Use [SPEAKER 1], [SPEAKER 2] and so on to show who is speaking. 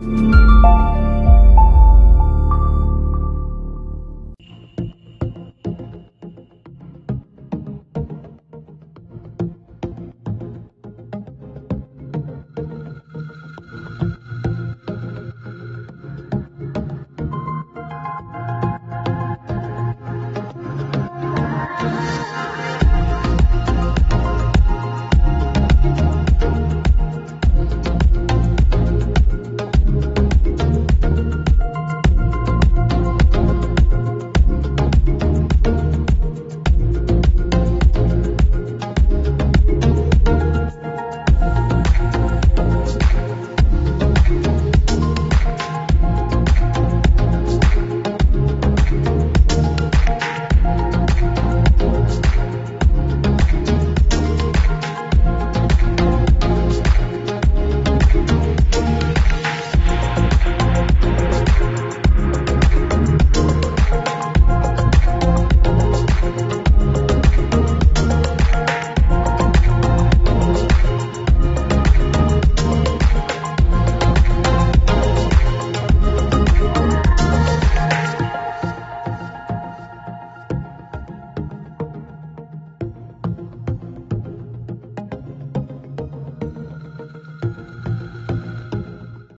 [SPEAKER 1] う